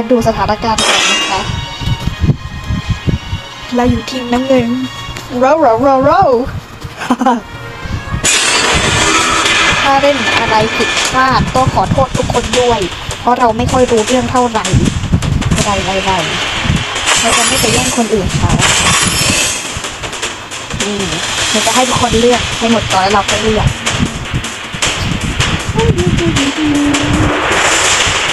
แลดูสถานการณ์กันนะคะเราอยู่ทีมน้ำเงินโรโรโรโรถ้าเล่นอะไรผิดพลาดก็ขอโทษทุกคนด้วย เพราะเราไม่ค่อยรู้เรื่องเท่าไหร่ไรอะไรเราจะไม่ไปแย่งคนอื่นเขะนี่เราจะให้ทุกคนเลือกให้หมดก่อนแล้วเราก็เลือก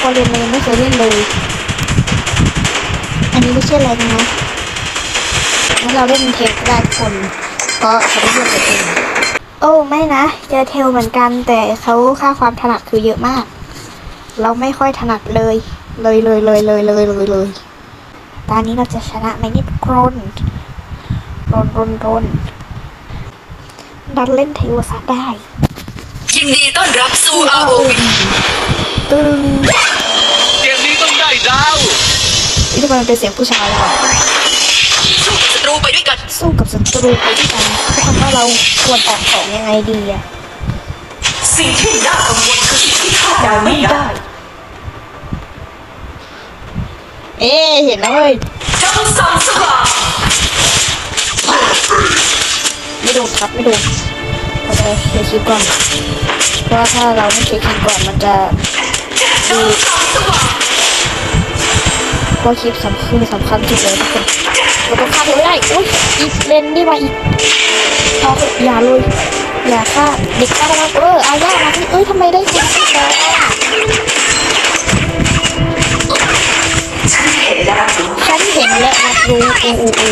พอเรียนเลยไม่เคยเล่นเลยี้ไม่ใช่อะไรนะงั้นเราเล่นเทปได้คนเพราะเขาไม่เลือกเองโอ้ไม่นะ เจอเทลเหมือนกัน แต่เขาค่าความถนัดคือเยอะมาก เราไม่ค่อยถนัดเลย เลยเลยเลยเลยเลยเลยเลยตอนนี้เราจะชนะไหมนิดกรนรนรนรนดันเล่นเทวซัได้ยินดีต้อนรับสู่ ROV เป็นเสียงผู้ชายค่ะสู้กับศัตรูไปด้วยกันสู้กับศัตรูไปด้วยกันทุกคนว่าเราควรออกของยังไงดีอะสิ่งที่น่ากังวลคือสิ่งที่คาดเดาไม่ได้ เอ๊เห็นแล้วเว้ยงสังสลาไม่โดนครับไม่โดนโอเคเดี๋ยวคิดก่อนเพราะถ้าเราไม่เช็คก่อนมันจะดู ก็คลิปสำคัญสำคัญที่เลยทุกคนเราต้ฆ่าไม่ได้อุ้ยอีกเลนนี่มาอีกพออย่าเลยอย่าฆ่าเด็กฆ่าได้เออเอาย่ามาที่เอ้ยทำไมได้ยินเสียงฉันเห็นแล้วฉันรู้เองอูอู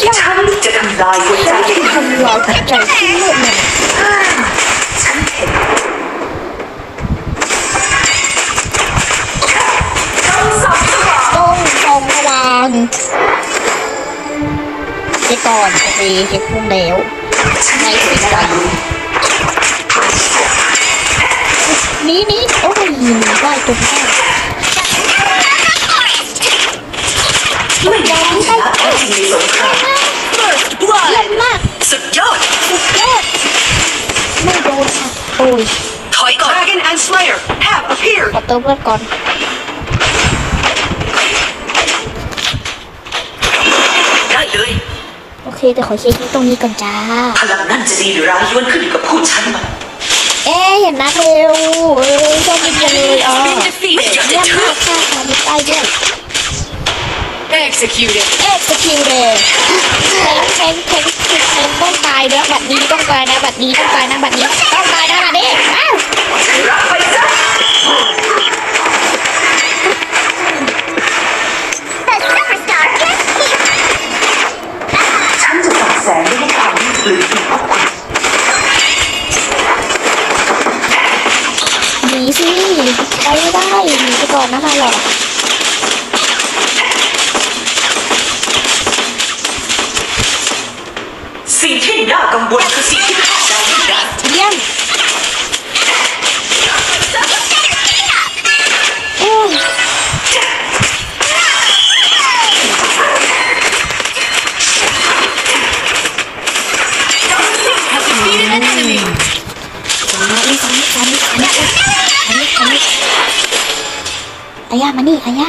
ฉันจะทำลายหัวใจที่ทำลายหัวใจที่เมื่อไหร่ ตอนโอเคเช็คพุ่งแล้วในปิดไฟนนี่นี่โอ้ยได้ตัวแม่ไม่สุดยอดสุดยอดไม่โดนค่ะโอ้ยถอยก่อน Dragon ตัวเพื่อนก่อน โอเค แต่ขอเช็คที่ตรงนี้ก่อนจ้าพลังนั่นจะดีหรือร้ายวันขึ้นอยู่กับผู้ใช้มัน เอ๊ยเห็นนะเทลเอ้ยชอบกินเลยอ๋อเยี่ยมมากค่ะขอมีไปด้วย executed executed แทงแทงแทงแต้องตายนะบัดนี้ต้องตายนะบัดนี้ต้องตายนะบัดนี้ต้องตายนะบัดนี้อ้าว 拿到了。 อาย่ามานี่ตาย่า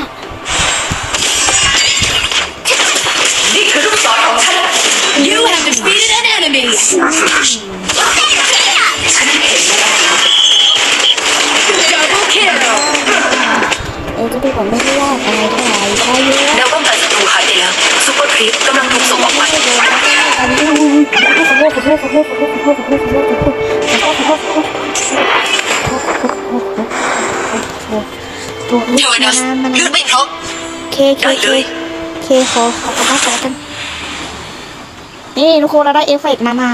นี่คือลูกศรของฉัน You have defeated an enemy ฉันเห็นแล้ว Double kill เออก็ดูผมไม่ได้รอดอะไรด้วยใช่ยุ่งแล้วป้องกันศัตรูหายไอแล้วซุปเปอร์ครีปกอลังถูกส่งออกไปขอโทษขอโทษขอโทษขอโทษขอโทษขอโทษขอโทษขอโทษขอโทษขอโทษขอโทษ ตัวเทวดัสมันเลือดไม่พร้อมเคเคได้เคเลยเคขอขอกลับบ้านก่อนแล้วกันนี่ทุกคนเราได้เอฟเฟกต์มาใหม่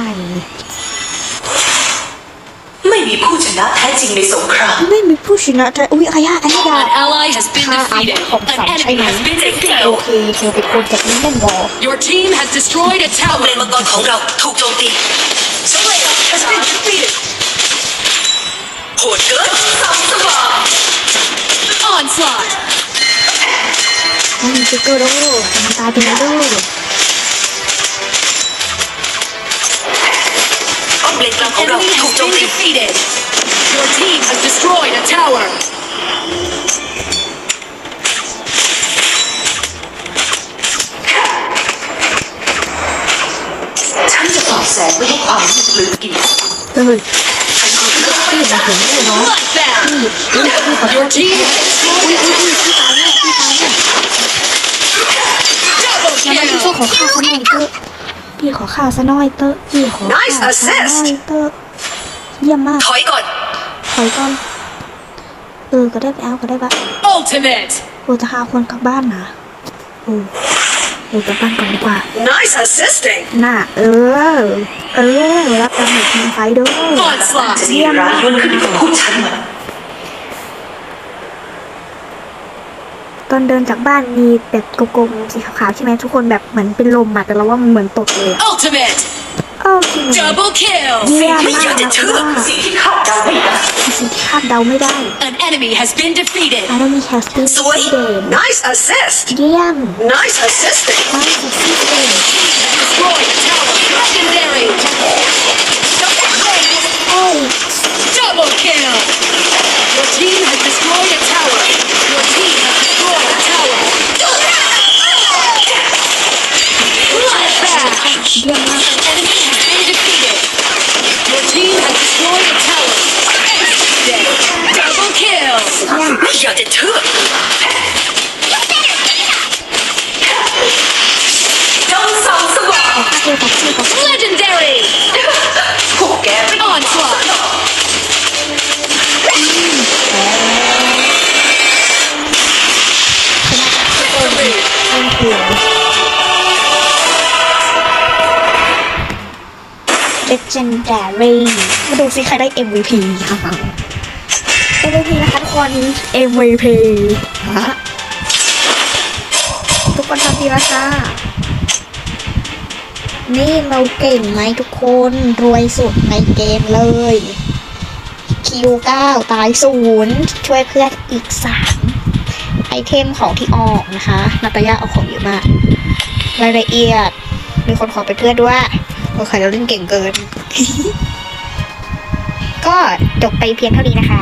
ไม่มีผู้ชนะแท้จริงในสงครามไม่มีผู้ชนะแต่อุ้ยอายาอันนี้ดา An ally has been ค่าอาวุ defeated. ธของ An สันใช่ enemy ไหม has been โอ defeated. เคเคเป็นคนจากนี้แน่นอน Your team has destroyed a ป้อม tower. เลนมังกรของเราถูกโจมตี 不够了，他们打偏了。我被他们控制了。你的团队被击败了。你的团队摧毁了塔。我将发射威力强大的攻击。等会，你的团队被击败了。你的团队摧毁了塔。 อข้าวซะหน่อยเตอะพี่ขอข้าวซะหน่อยเตอะพี่ขอข้าว Nice ซะหน่อย assist เตอะเยี่ยมมาก ถอยก่อน ถอยก่อน เออ ก็ได้ไปเอา ก็ได้ปะ Ultimate. โอ้จะหาคนกลับบ้านนะโอ้เออกลับบ้านก่อนดีกว่า Nice assisting น่าเออ เออ รับการหนุนทีมไฟด้วย Onslaught. เยี่ยมมาก มันขึ้นอยู่กับพวกฉัน ตอนเดินจากบ้านมีแบบกลมๆสีขาวๆใช่ไหมทุกคนแบบเหมือนเป็นลมอะแต่เราว่ามันเหมือนตดเลยอะ Ultimate. โอ้จริงเหรอ Double kill. เยี่ยมไม่มาอยากกจะนะเชื่อว่าสิ่งที่คาดเดาไม่ได้สิ่งที่คาดเดาไม่ได้ An enemy has been defeated. อันนั้นมีแคสติ้งสวยเด่น Nice assist เยี่ยม Nice assisting มา จะเชื่อจงส่องสว่าง Legendary. พวกแกไม่ Onslaught. เป็นหัว Legendary มาดูสิใครได้ MVP ค่ะ MVP นะคะทุกคน MVP ฮะทุกคนทำดีแล้วค่ะ นี่เราเก่งไหมทุกคนรวยสุดในเกมเลย คิว9ตายศูนย์ช่วยเพื่อนอีก3ไอเทมของที่ออกนะคะนาตายาเอาของเยอะมากรายละเอียด มีคนขอเป็นเพื่อนด้วยโอเคเราเล่นเก่งเกิน ก็จบไปเพียงเท่านี้นะคะ